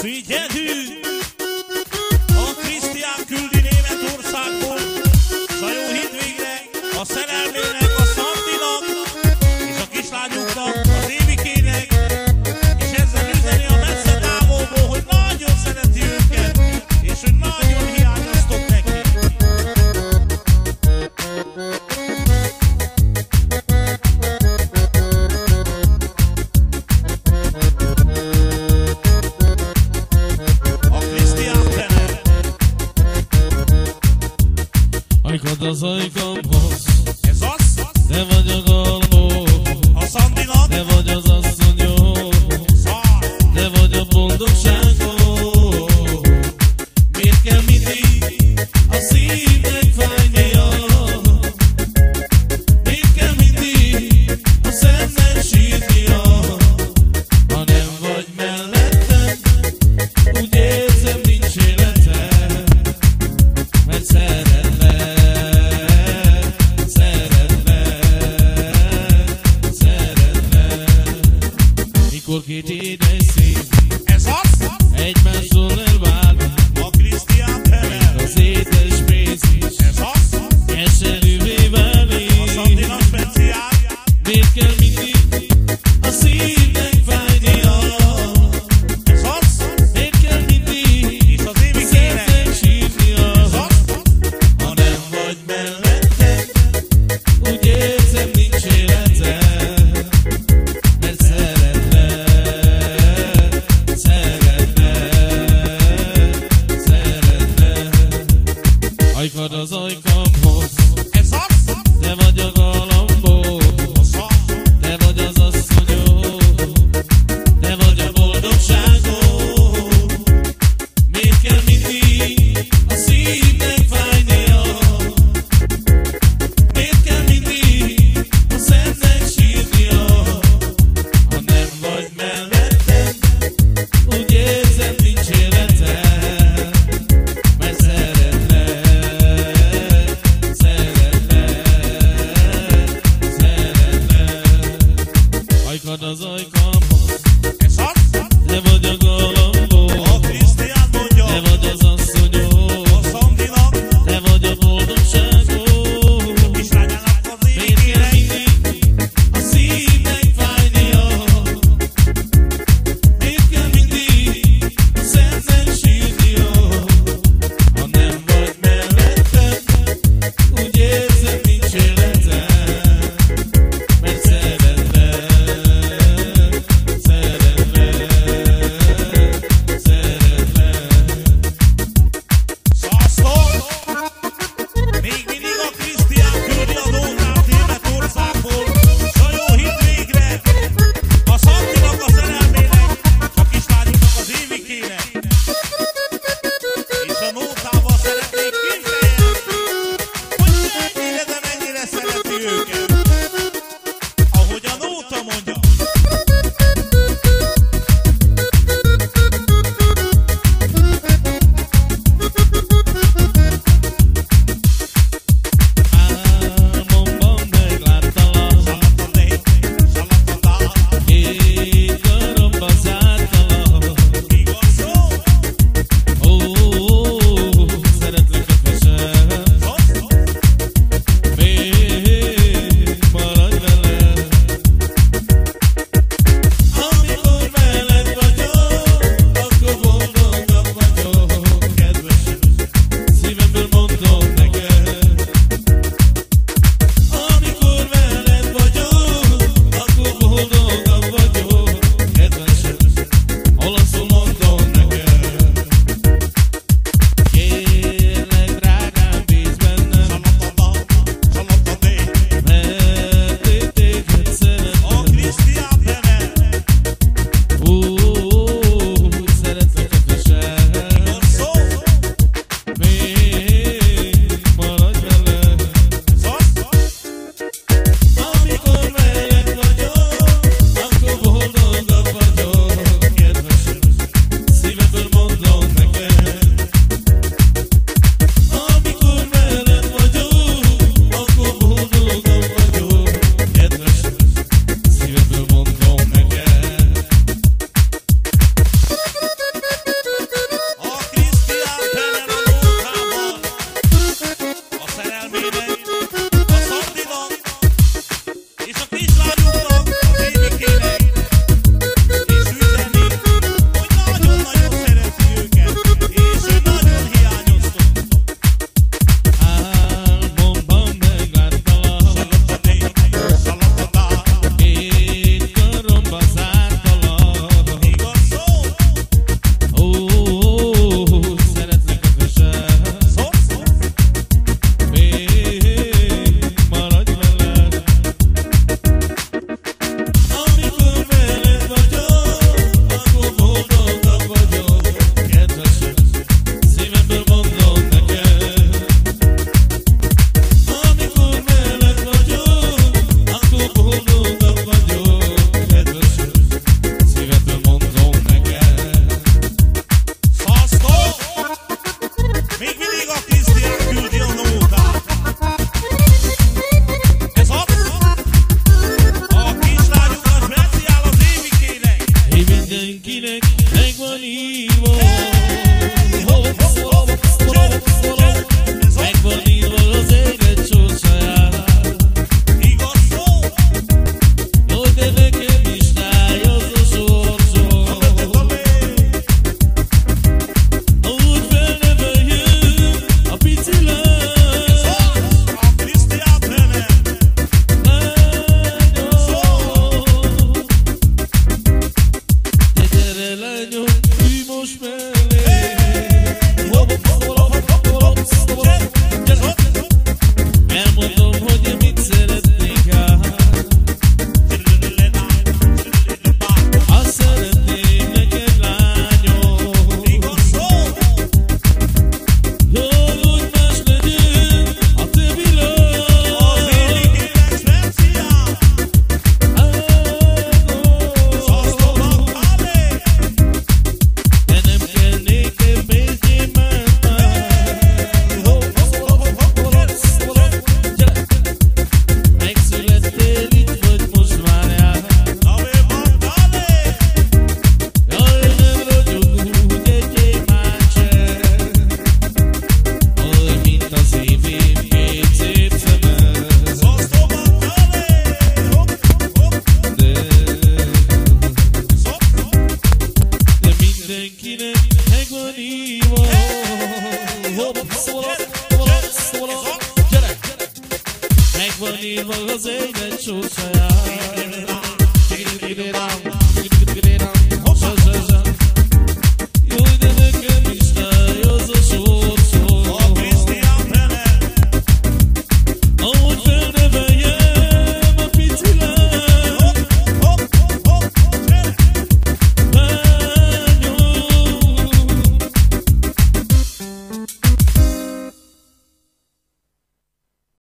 Figyelünk! razem com vós. ajkad az ajkamhoz. Te vagy a gaz. yeah. ani vaghze mein chusaya